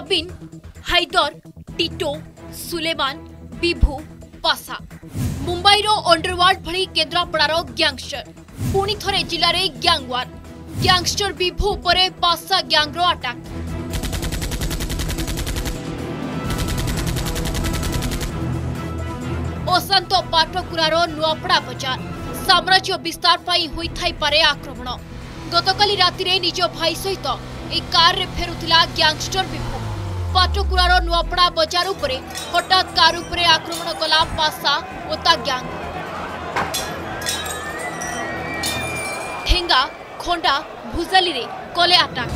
शबिन ହାଇଦର ଟିଟୋ ସୁଲେମାନ ବିଭୁ ପାସା ମୁମ୍ବାଇର ଅଣ୍ଡରୱାର୍ଲ୍ଡ ଭଳି କେନ୍ଦ୍ରାପଡ଼ାର ଗ୍ୟାଙ୍ଗଷ୍ଟର ପୁଣି ଥରେ ଜିଲ୍ଲାରେ ଗ୍ୟାଙ୍ଗୱାର ଗ୍ୟାଙ୍ଗଷ୍ଟର ବିଭୁ ଉପରେ ପାସା ଗ୍ୟାଙ୍ଗର ଆଟାକ୍ ଅଶାନ୍ତ ପାଟକୁରାର ନୂଆପଡ଼ା ବଜାର ସାମ୍ରାଜ୍ୟ ବିସ୍ତାର ପାଇଁ ହୋଇଥାଇପାରେ ଆକ୍ରମଣ ଗତକାଲି ରାତିରେ ନିଜ ଭାଇ ସହିତ ଏହି କାର୍ରେ ଫେରୁଥିଲା ଗ୍ୟାଙ୍ଗଷ୍ଟର ବିଭୁ ପାଟକୁରାର ନୂଆପଡ଼ା ବଜାର ଉପରେ ହଠାତ୍ କାର୍ ଉପରେ ଆକ୍ରମଣ କଲା ପାଶା ଓ ତା ଗ୍ୟାଙ୍ଗ ଠେଙ୍ଗା ଖଣ୍ଡା ଭୁଜାଲିରେ କଲେ ଆଟାକ୍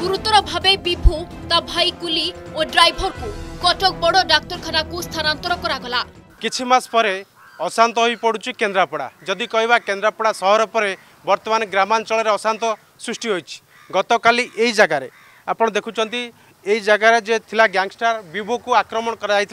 ଗୁରୁତର ଭାବେ ବିଭୁ ତା ଭାଇ କୁଲି ଓ ଡ୍ରାଇଭରକୁ କଟକ ବଡ଼ ଡାକ୍ତରଖାନାକୁ ସ୍ଥାନାନ୍ତର କରାଗଲା କିଛି ମାସ ପରେ অশান্ত হয়ে পড়ুছি কেন্দ্রাপড়া যদি কহবা কেন্দ্রাপড়া সহর পরে বর্তমানে গ্রামাঞ্চলের অশান্ত সৃষ্টি হয়েছে গতকালি এই জায়গায় আপনার দেখুম এই জায়গায় যে লা গ্যাংস্টার বিভুকু আক্রমণ করা যাই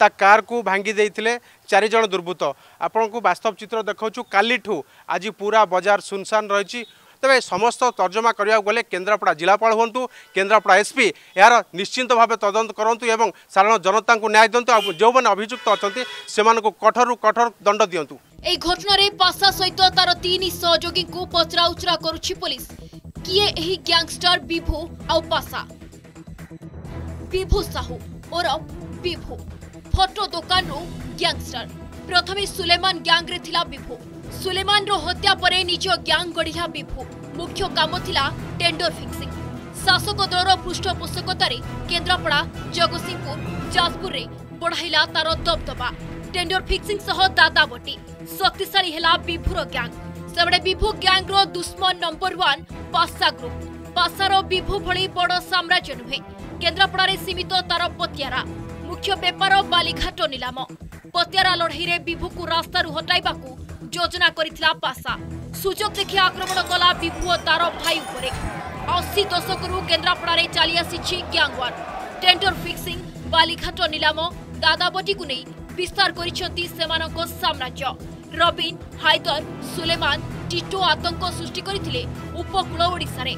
তা কারু ভাঙ্গি দিয়ে চারিজন দুর্বৃত্ত আপনার বাস্তব চিত্র দেখাচ্ছু কালিঠু আজ পুরা বজার সুনসান রয়েছে তবে সমস্ত তর্জমা করা গেলে কেন্দ্রাপড়া জেলাপাল হুম কেন্দ্রাপড়া এসপি এর নিশ্চিন্ত ভাবে তদন্ত করতু এবং সাধারণ জনতা ন্যায় দিও যে অভিযুক্ত অনেক সে কঠোর কঠোর দণ্ড দিও এই ঘটনার পাশা সহ তার তিন সহযোগী পচরাউচরা করুছি পুলিশ किए ଏହି ଗ୍ୟାଙ୍ଗଷ୍ଟର ବିଭୁ ଆଉ ପାଶା ବିଭୁ ସାହୁ ଓରଫ ବିଭୁ ଫଟୋ ଦୋକାନରୁ ଗ୍ୟାଙ୍ଗଷ୍ଟର ପ୍ରଥମେ ସୁଲେମାନ ଗ୍ୟାଙ୍ଗରେ ଥିଲା ବିଭୁ ସୁଲେମାନର ହତ୍ୟା ପରେ ନିଜ ଗ୍ୟାଙ୍ଗ ଗଢ଼ିଲା ବିଭୁ ମୁଖ୍ୟ କାମ ଥିଲା ଟେଣ୍ଡର ଫିକ୍ସିଂ ଶାସକ ଦଳର ପୃଷ୍ଠପୋଷକତାରେ କେନ୍ଦ୍ରାପଡ଼ା ଜଗତସିଂହପୁର ଯାଜପୁରରେ ବଢ଼ାଇଲା ତାର ଦବଦବା ଟେଣ୍ଡର ଫିକ୍ସିଂ ସହ ଦାଦାବଟି ଶକ୍ତିଶାଳୀ ହେଲା ବିଭୁର ଗ୍ୟାଙ୍ଗ ସେବେଳେ ବିଭୁ ଗ୍ୟାଙ୍ଗର ଦୁଶ୍ମନ ନମ୍ବର ୱାନ୍ ପାସା ଗ୍ରୁପ ପାସାର ବିଭୁ ଭଳି ବଡ଼ ସାମ୍ରାଜ୍ୟ ନୁହେଁ କେନ୍ଦ୍ରାପଡ଼ାରେ ସୀମିତ ତାର ପତିଆରା ମୁଖ୍ୟ ବେପାର ବାଲିଘାଟ ନିଲାମ ପତିଆରା ଲଢ଼େଇରେ ବିଭୁକୁ ରାସ୍ତାରୁ ହଟାଇବାକୁ ଯୋଜନା କରିଥିଲା ପାସା ସୁଯୋଗ ଦେଖି ଆକ୍ରମଣ କଲା ବିଭୁ ଓ ତାର ଭାଇ ଉପରେ ଅଶୀ ଦଶକରୁ କେନ୍ଦ୍ରାପଡ଼ାରେ ଚାଲିଆସିଛି ଗ୍ୟାଙ୍ଗୱାର ଟେଣ୍ଡର ଫିକ୍ସିଂ ବାଲିଘାଟ ନିଲାମ ଦାଦାବଟିକୁ ନେଇ ବିସ୍ତାର କରିଛନ୍ତି ସେମାନଙ୍କ ସାମ୍ରାଜ୍ୟ রবিন হায়দর সুলেমান ଟିଟୋ ଆତଙ୍କ ସୃଷ୍ଟି କରିଥିଲେ ଉପକୂଳ ଓଡ଼ିଶାରେ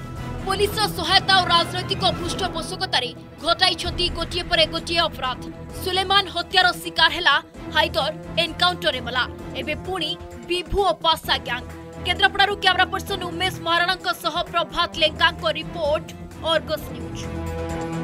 ପୋଲିସର ସହାୟତା ଓ ରାଜନୈତିକ ପୃଷ୍ଠପୋଷକତାରେ ଘଟାଇଛନ୍ତି ଗୋଟିଏ ପରେ ଗୋଟିଏ ଅପରାଧ ସୁଲେମାନ ହତ୍ୟାର ଶିକାର ହେଲା ହାଇଦର ଏନ୍କାଉଣ୍ଟରରେ ମଲା ଏବେ ପୁଣି ବିଭୁ ଓ ପାସା ଗ୍ୟାଙ୍ଗ କେନ୍ଦ୍ରାପଡ଼ାରୁ କ୍ୟାମେରା ପର୍ସନ ଉମେଶ ମହାରଣାଙ୍କ ସହ ପ୍ରଭାତ ଲେଙ୍କାଙ୍କ ରିପୋର୍ଟ ଅର୍ଗସ୍ ନ୍ୟୁଜ୍